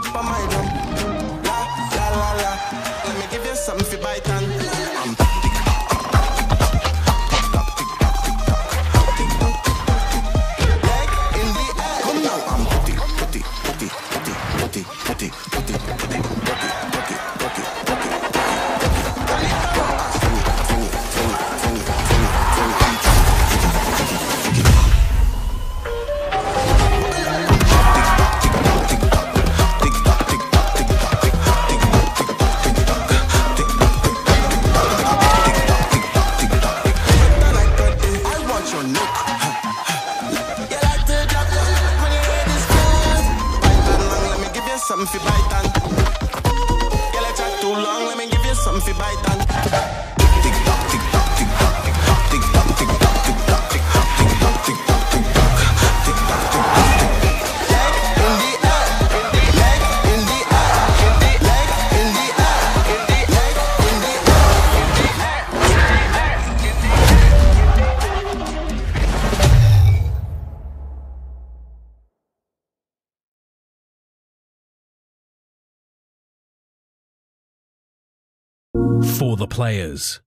up on my drum. La, la, la, la. Let me give you something for bite and. I'm Putty, putty, putty, putty, putty, putty. Something for bite. You like chat too long, let me give you something for bite For the players.